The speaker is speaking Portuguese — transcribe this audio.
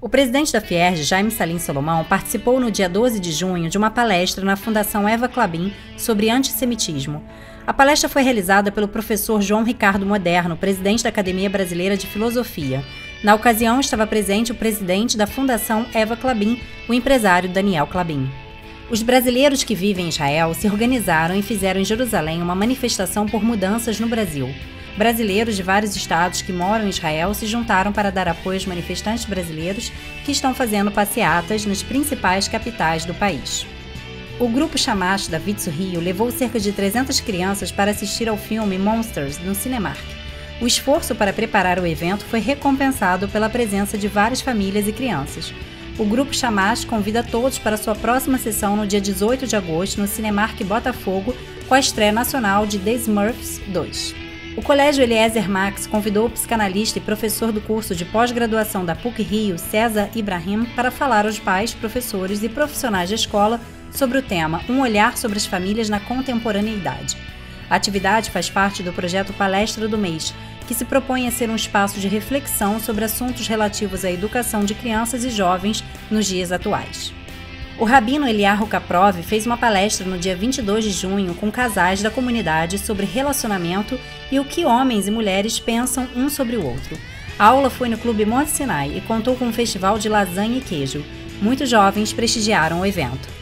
O presidente da Fierj, Jaime Salim Salomão, participou no dia 12 de junho de uma palestra na Fundação Eva Clabin sobre antissemitismo. A palestra foi realizada pelo professor João Ricardo Moderno, presidente da Academia Brasileira de Filosofia. Na ocasião, estava presente o presidente da Fundação Eva Clabin, o empresário Daniel Clabin. Os brasileiros que vivem em Israel se organizaram e fizeram em Jerusalém uma manifestação por mudanças no Brasil. Brasileiros de vários estados que moram em Israel se juntaram para dar apoio aos manifestantes brasileiros que estão fazendo passeatas nas principais capitais do país. O grupo Chamash da Vitsu Rio levou cerca de 300 crianças para assistir ao filme Monsters no Cinemark. O esforço para preparar o evento foi recompensado pela presença de várias famílias e crianças. O grupo Chamash convida todos para sua próxima sessão no dia 18 de agosto no Cinemark Botafogo com a estreia nacional de The Smurfs 2. O Colégio Eliezer Max convidou o psicanalista e professor do curso de pós-graduação da PUC Rio, César Ibrahim, para falar aos pais, professores e profissionais da escola sobre o tema Um Olhar sobre as Famílias na Contemporaneidade. A atividade faz parte do projeto Palestra do Mês, que se propõe a ser um espaço de reflexão sobre assuntos relativos à educação de crianças e jovens nos dias atuais. O rabino Eliarro Kaprov fez uma palestra no dia 22 de junho com casais da comunidade sobre relacionamento e o que homens e mulheres pensam um sobre o outro. A aula foi no Clube Monte Sinai e contou com um festival de lasanha e queijo. Muitos jovens prestigiaram o evento.